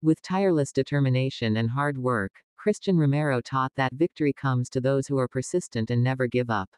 With tireless determination and hard work, Christian Romero taught that victory comes to those who are persistent and never give up.